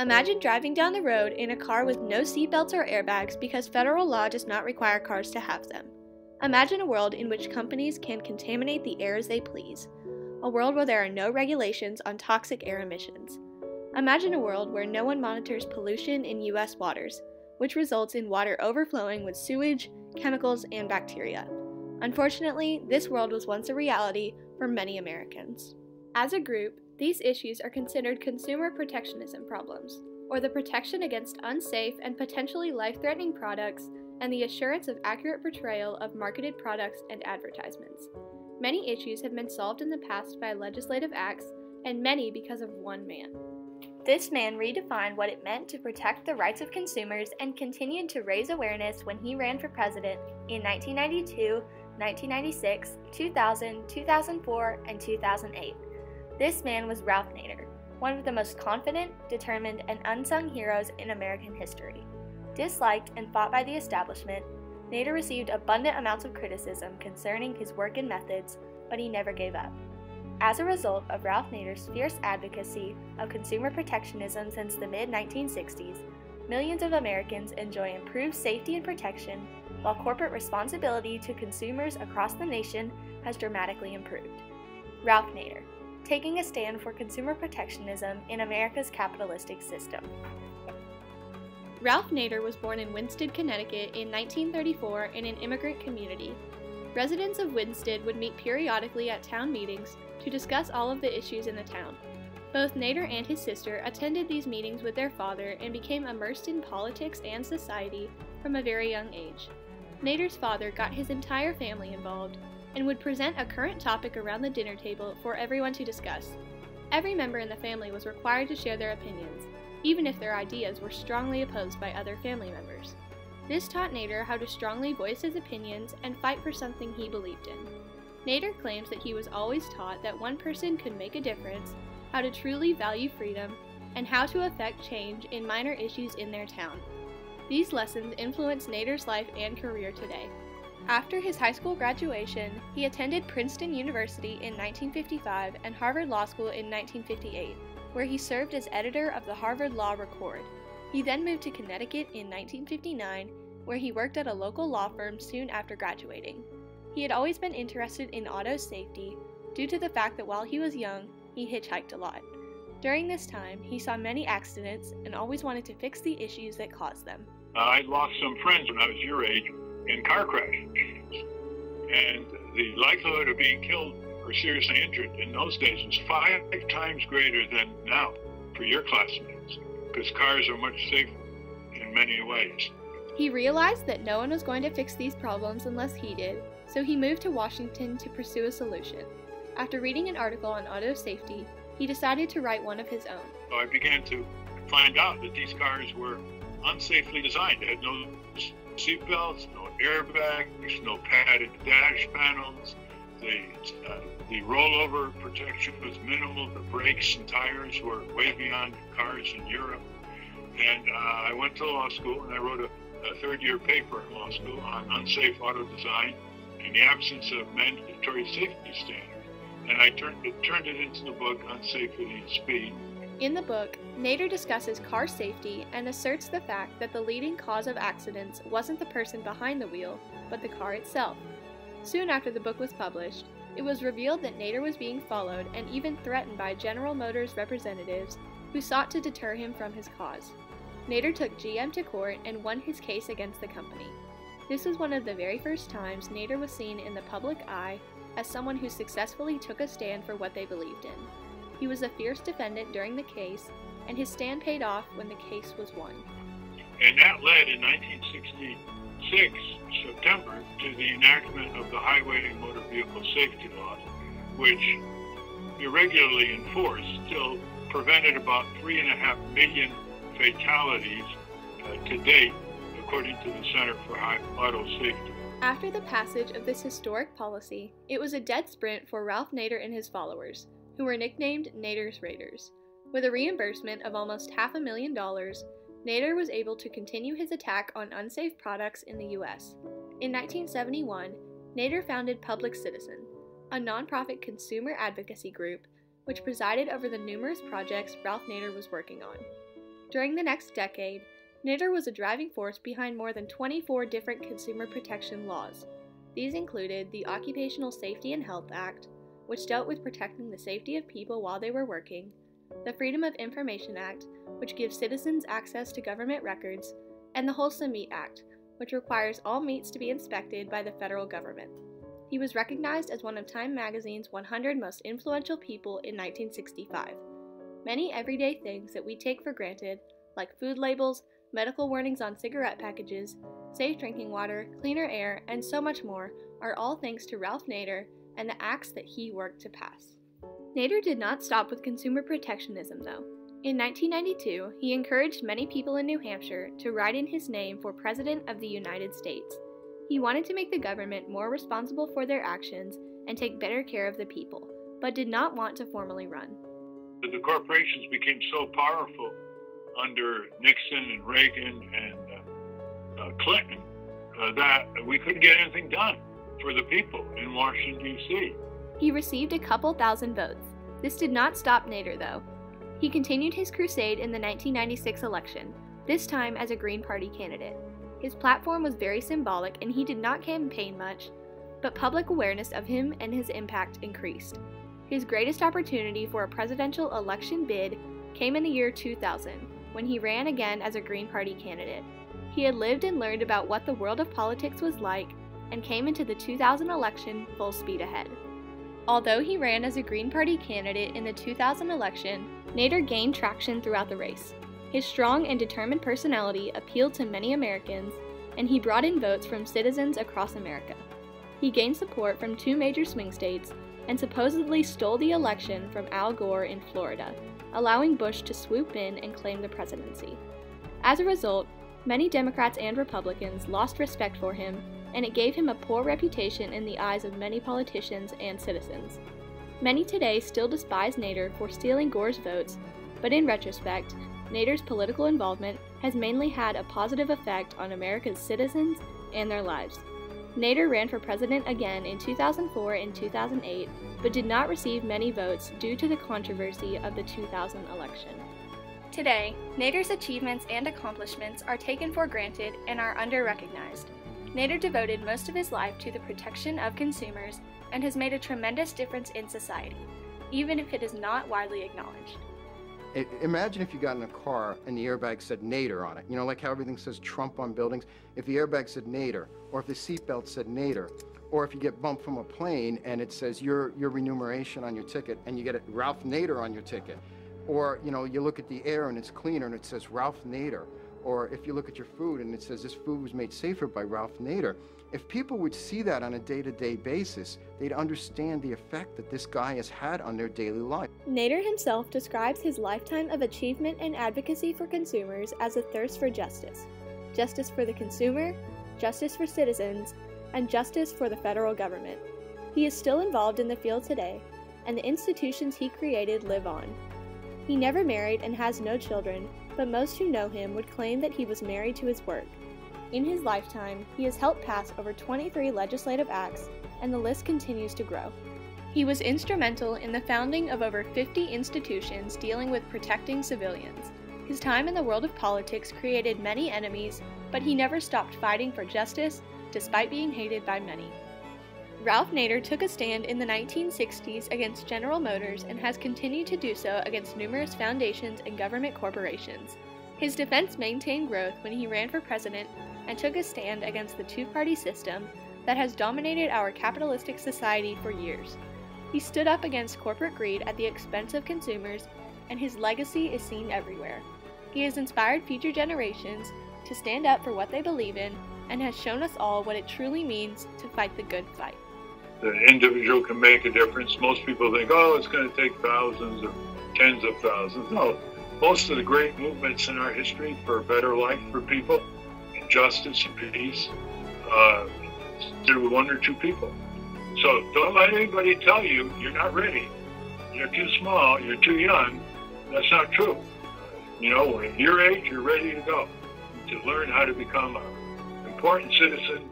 Imagine driving down the road in a car with no seatbelts or airbags because federal law does not require cars to have them. Imagine a world in which companies can contaminate the air as they please. A world where there are no regulations on toxic air emissions. Imagine a world where no one monitors pollution in U.S. waters, which results in water overflowing with sewage, chemicals, and bacteria. Unfortunately, this world was once a reality for many Americans. As a group, these issues are considered consumer protectionism problems, or the protection against unsafe and potentially life threatening products and the assurance of accurate portrayal of marketed products and advertisements. Many issues have been solved in the past by legislative acts, and many because of one man. This man redefined what it meant to protect the rights of consumers and continued to raise awareness when he ran for president in 1992, 1996, 2000, 2004, and 2008. This man was Ralph Nader, one of the most confident, determined, and unsung heroes in American history. Disliked and fought by the establishment, Nader received abundant amounts of criticism concerning his work and methods, but he never gave up. As a result of Ralph Nader's fierce advocacy of consumer protectionism since the mid 1960s, millions of Americans enjoy improved safety and protection, while corporate responsibility to consumers across the nation has dramatically improved. Ralph Nader, taking a stand for consumer protectionism in America's capitalistic system. Ralph Nader was born in Winsted, Connecticut in 1934 in an immigrant community. Residents of Winsted would meet periodically at town meetings to discuss all of the issues in the town. Both Nader and his sister attended these meetings with their father and became immersed in politics and society from a very young age. Nader's father got his entire family involved, and would present a current topic around the dinner table for everyone to discuss. Every member in the family was required to share their opinions, even if their ideas were strongly opposed by other family members. This taught Nader how to strongly voice his opinions and fight for something he believed in. Nader claims that he was always taught that one person could make a difference, how to truly value freedom, and how to affect change in minor issues in their town. These lessons influence Nader's life and career today. After his high school graduation, he attended Princeton University in 1955 and Harvard Law School in 1958, where he served as editor of the Harvard Law Record. He then moved to Connecticut in 1959, where he worked at a local law firm soon after graduating. He had always been interested in auto safety due to the fact that while he was young, he hitchhiked a lot. During this time, he saw many accidents and always wanted to fix the issues that caused them. I lost some friends when I was your age in car crashes. And the likelihood of being killed or seriously injured in those days was five times greater than now for your classmates because cars are much safer in many ways. He realized that no one was going to fix these problems unless he did, so he moved to Washington to pursue a solution. After reading an article on auto safety, he decided to write one of his own. So I began to find out that these cars were unsafely designed. They had no seatbelts, no airbags, no padded dash panels. The, uh, the rollover protection was minimal. The brakes and tires were way beyond cars in Europe. And uh, I went to law school and I wrote a, a third year paper in law school on unsafe auto design and the absence of mandatory safety standards. And I turned it, turned it into the book Unsafe at Any Speed. In the book, Nader discusses car safety and asserts the fact that the leading cause of accidents wasn't the person behind the wheel, but the car itself. Soon after the book was published, it was revealed that Nader was being followed and even threatened by General Motors representatives who sought to deter him from his cause. Nader took GM to court and won his case against the company. This was one of the very first times Nader was seen in the public eye as someone who successfully took a stand for what they believed in. He was a fierce defendant during the case, and his stand paid off when the case was won. And that led in 1966, September, to the enactment of the Highway and Motor Vehicle Safety Laws, which, irregularly enforced, still prevented about three and a half million fatalities uh, to date, according to the Center for Auto Safety. After the passage of this historic policy, it was a dead sprint for Ralph Nader and his followers who were nicknamed Nader's Raiders. With a reimbursement of almost half a million dollars, Nader was able to continue his attack on unsafe products in the U.S. In 1971, Nader founded Public Citizen, a nonprofit consumer advocacy group which presided over the numerous projects Ralph Nader was working on. During the next decade, Nader was a driving force behind more than 24 different consumer protection laws. These included the Occupational Safety and Health Act, which dealt with protecting the safety of people while they were working, the Freedom of Information Act, which gives citizens access to government records, and the Wholesome Meat Act, which requires all meats to be inspected by the federal government. He was recognized as one of Time magazine's 100 most influential people in 1965. Many everyday things that we take for granted, like food labels, medical warnings on cigarette packages, safe drinking water, cleaner air, and so much more, are all thanks to Ralph Nader and the acts that he worked to pass. Nader did not stop with consumer protectionism, though. In 1992, he encouraged many people in New Hampshire to write in his name for President of the United States. He wanted to make the government more responsible for their actions and take better care of the people, but did not want to formally run. The corporations became so powerful under Nixon and Reagan and uh, uh, Clinton uh, that we couldn't get anything done for the people in Washington, D.C. He received a couple thousand votes. This did not stop Nader, though. He continued his crusade in the 1996 election, this time as a Green Party candidate. His platform was very symbolic and he did not campaign much, but public awareness of him and his impact increased. His greatest opportunity for a presidential election bid came in the year 2000, when he ran again as a Green Party candidate. He had lived and learned about what the world of politics was like and came into the 2000 election full speed ahead. Although he ran as a Green Party candidate in the 2000 election, Nader gained traction throughout the race. His strong and determined personality appealed to many Americans, and he brought in votes from citizens across America. He gained support from two major swing states and supposedly stole the election from Al Gore in Florida, allowing Bush to swoop in and claim the presidency. As a result, many Democrats and Republicans lost respect for him and it gave him a poor reputation in the eyes of many politicians and citizens. Many today still despise Nader for stealing Gore's votes, but in retrospect, Nader's political involvement has mainly had a positive effect on America's citizens and their lives. Nader ran for president again in 2004 and 2008, but did not receive many votes due to the controversy of the 2000 election. Today, Nader's achievements and accomplishments are taken for granted and are under recognized. Nader devoted most of his life to the protection of consumers and has made a tremendous difference in society, even if it is not widely acknowledged. Imagine if you got in a car and the airbag said Nader on it. You know, like how everything says Trump on buildings. If the airbag said Nader, or if the seatbelt said Nader, or if you get bumped from a plane and it says your your remuneration on your ticket and you get it Ralph Nader on your ticket, or you know you look at the air and it's cleaner and it says Ralph Nader, or if you look at your food and it says this food was made safer by Ralph Nader, if people would see that on a day to day basis, they'd understand the effect that this guy has had on their daily life. Nader himself describes his lifetime of achievement and advocacy for consumers as a thirst for justice justice for the consumer, justice for citizens, and justice for the federal government. He is still involved in the field today, and the institutions he created live on. He never married and has no children, but most who know him would claim that he was married to his work. In his lifetime, he has helped pass over 23 legislative acts, and the list continues to grow. He was instrumental in the founding of over 50 institutions dealing with protecting civilians. His time in the world of politics created many enemies, but he never stopped fighting for justice, despite being hated by many. Ralph Nader took a stand in the 1960s against General Motors and has continued to do so against numerous foundations and government corporations. His defense maintained growth when he ran for president and took a stand against the two party system that has dominated our capitalistic society for years. He stood up against corporate greed at the expense of consumers, and his legacy is seen everywhere. He has inspired future generations to stand up for what they believe in and has shown us all what it truly means to fight the good fight the individual can make a difference. Most people think, oh, it's going to take thousands or tens of thousands. No, most of the great movements in our history for a better life for people, and justice and peace, uh, through one or two people. So don't let anybody tell you you're not ready. You're too small. You're too young. That's not true. You know, at your age, you're ready to go to learn how to become an important citizen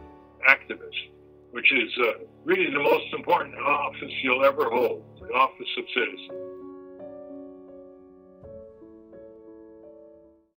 activist which is uh, really the most important office you'll ever hold, the office of citizen.